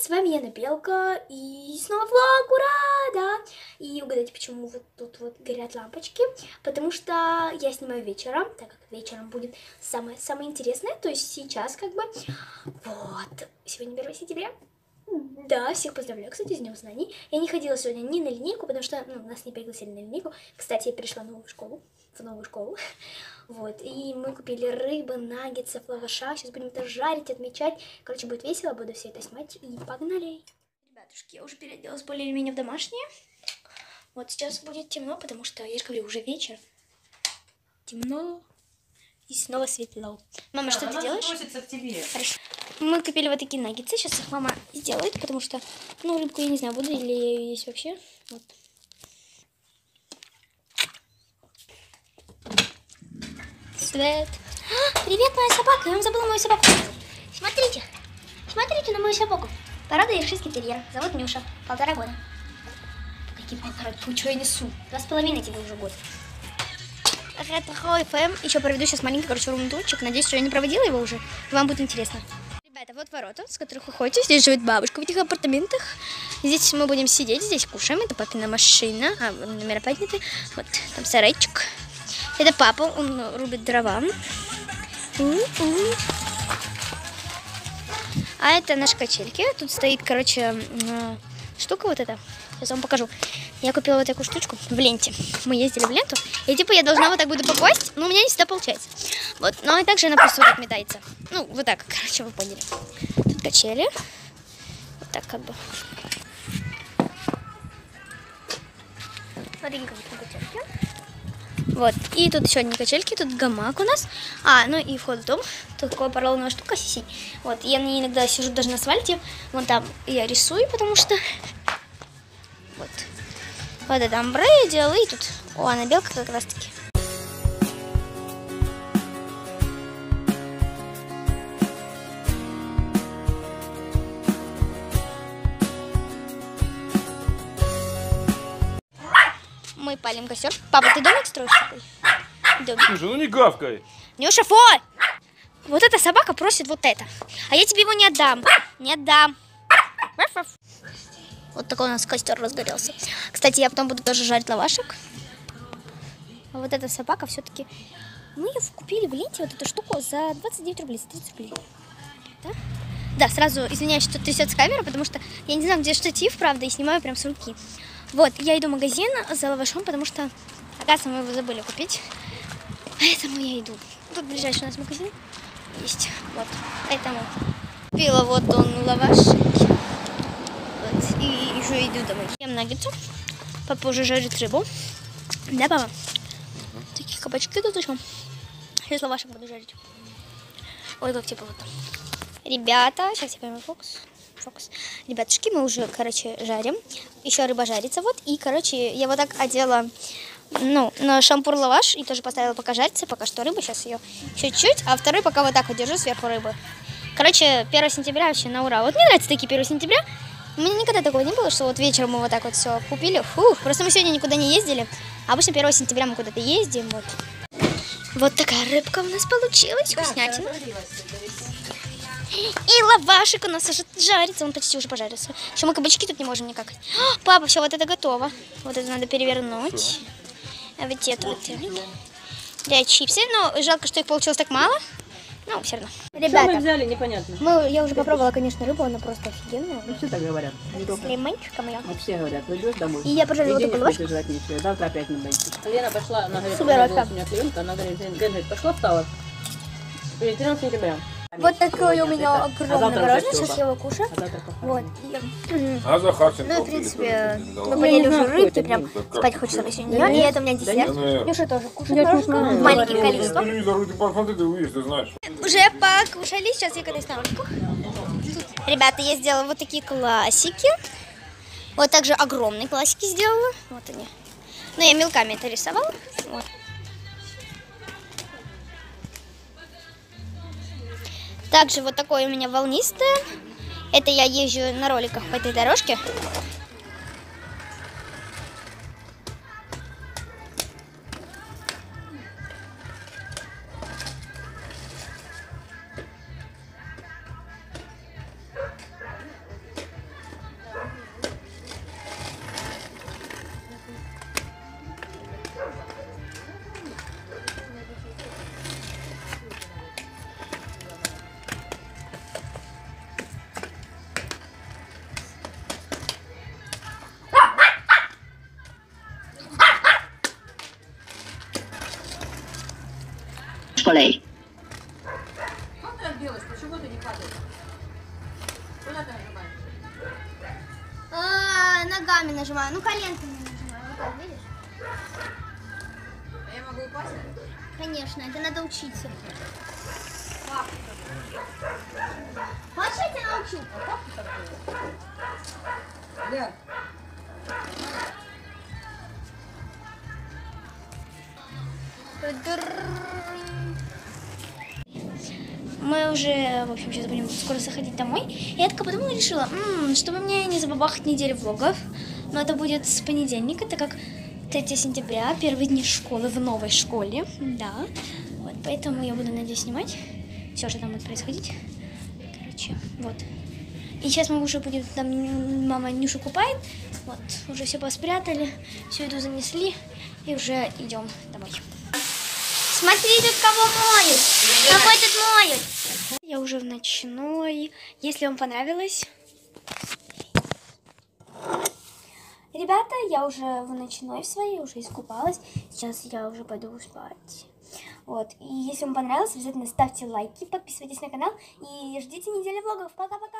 с вами Яна Белка, и снова влог, ура, да! И угадайте, почему вот тут вот горят лампочки, потому что я снимаю вечером, так как вечером будет самое, самое интересное, то есть сейчас как бы, вот, сегодня 1 сентября, да, всех поздравляю, кстати, с Днем Знаний. Я не ходила сегодня ни на линейку, потому что ну, нас не пригласили на линейку. Кстати, я перешла в новую школу, в новую школу. Вот, и мы купили рыбы, наггетсов, лаваша. Сейчас будем это жарить, отмечать. Короче, будет весело, буду все это снимать. И погнали! Ребятушки, я уже переоделась более или менее в домашнее. Вот сейчас будет темно, потому что, я же говорю, уже вечер. Темно. И снова светло. Мама, что ты делаешь? к тебе. Хорошо. Мы купили вот такие наггетсы. Сейчас их мама сделает, потому что, ну, рыбку я не знаю, буду ли я ее есть вообще. Вот. Свет. А, привет, моя собака. Я вам забыла мою собаку. Смотрите. Смотрите на мою собаку. Порода ершистский терьер. Зовут Нюша. Полтора года. Какие полтора? Фу, что я несу? Два с половиной тебе уже год. Это ФМ. Еще проведу сейчас маленький, короче, румтурчик. Надеюсь, что я не проводила его уже. Вам будет интересно. Ребята, вот ворота, с которых вы ходите. Здесь живет бабушка в этих апартаментах. Здесь мы будем сидеть, здесь кушаем. Это папина машина. А, номера подняты. Вот, там сарайчик. Это папа, он рубит дрова. А это наши качельки. Тут стоит, короче, м, штука вот эта. Сейчас вам покажу. Я купила вот такую штучку в ленте. Мы ездили в ленту. И типа я должна вот так буду попасть, но у меня не всегда получается. Вот. Ну и также она просто вот так. Ну, вот так, короче, вы поняли. Тут качели. Вот так как бы. Вот такие как бы качельки. И тут еще одни качельки, тут гамак у нас. А, ну и вход в дом. Тут такая поролоновая штука сиси. Вот. Я на ней иногда сижу даже на асфальте. Вон там я рисую, потому что... Вот. Вот это амбре я делала, и тут... О, она белка как раз таки. Мы палим костер. Папа, ты домик строишь такой? Домик. Слушай, ну не гавкай. Нюша, фу! Вот эта собака просит вот это. А я тебе его не отдам. Не отдам. Вот такой у нас костер разгорелся. Кстати, я потом буду тоже жарить лавашек. А вот эта собака все-таки... Мы ее купили в ленте, вот эту штуку, за 29 рублей, за 30 рублей. Да? Да, сразу извиняюсь, что трясется камера, потому что я не знаю, где штатив, правда, и снимаю прям с руки. Вот, я иду в магазин за лавашом, потому что, оказывается, мы его забыли купить. Поэтому я иду. Тут ближайший у нас магазин есть. Вот, поэтому купила вот он лавашики. Вот, и еще иду домой. Ем наггетсы. Папа уже жарит рыбу. Да, папа? Такие кабачки тут еще. Сейчас лавашек буду жарить. Ой, как тепло там. Ребята, сейчас я пойму фокус. Фокус. Ребятушки, мы уже, короче, жарим. Еще рыба жарится, вот. И, короче, я вот так одела, ну, на шампур лаваш. И тоже поставила пока жариться. Пока что рыба. Сейчас ее чуть-чуть. А второй пока вот так вот держу сверху рыбы. Короче, 1 сентября вообще на ура. Вот мне нравятся такие 1 сентября. У меня никогда такого не было, что вот вечером мы вот так вот все купили. Фух, просто мы сегодня никуда не ездили. Обычно 1 сентября мы куда-то ездим. Вот. Вот такая рыбка у нас получилась. Вкуснятина. И лавашик у нас уже жарится, он почти уже пожарился. Еще мы кабачки тут не можем никак. А, папа, все, вот это готово. Вот это надо перевернуть. А вот это вот. Да, чипсы. Но жалко, что их получилось так мало. Ну, все равно. Что мы Ребята, взяли, непонятно. мы, я уже попробовала, конечно, рыбу, она просто офигенная. Ну, все так говорят. С лимончиком ее. Вот все говорят, идешь домой. И я пожарила И вот жрать нечего. Завтра опять не боитесь. Лена пошла, она говорит, Супер, у меня клиентка, она говорит, Ген говорит, пошла встала. 14 сентября. Вот такой у меня А огромный завтра мороженое, сейчас я его кушаю. А Вот. А Захарченко Ну, в принципе, мы не поели не уже рыбки, прям спать хочется после нее. И это у меня десерт. Миша тоже кушает ты знаешь. Уже покушали, сейчас я катаюсь на роликах. Ребята, я сделала вот такие классики. Вот также огромные классики сделала. Вот они. Ну, я мелками это рисовала. Вот. Также вот такое у меня волнистое. Это я езжу на роликах по этой дорожке. колей. А, ногами нажимаю, ну коленками нажимаю. Вот так, видишь? А я могу упасть? Конечно, это надо учиться. Хочешь, я тебя научу? А как ты? Мы уже, в общем, сейчас будем скоро заходить домой. И я такая подумала и решила, «М, чтобы мне не забабахать неделю влогов, но это будет с понедельника, так как 3 сентября, первые дни школы в новой школе, да. Вот, поэтому я буду, надеюсь, снимать все, что там будет происходить. Короче, вот. И сейчас мы уже будем, там мама Нюшу купает, вот, уже все поспрятали, всю еду занесли, и уже идем домой. Смотри, тут кого моют. Какой тут моют. Я уже в ночной. Если вам понравилось... Ребята, я уже в ночной своей, уже искупалась. Сейчас я уже пойду спать. Вот. И если вам понравилось, обязательно ставьте лайки, подписывайтесь на канал и ждите недели влогов. Пока-пока!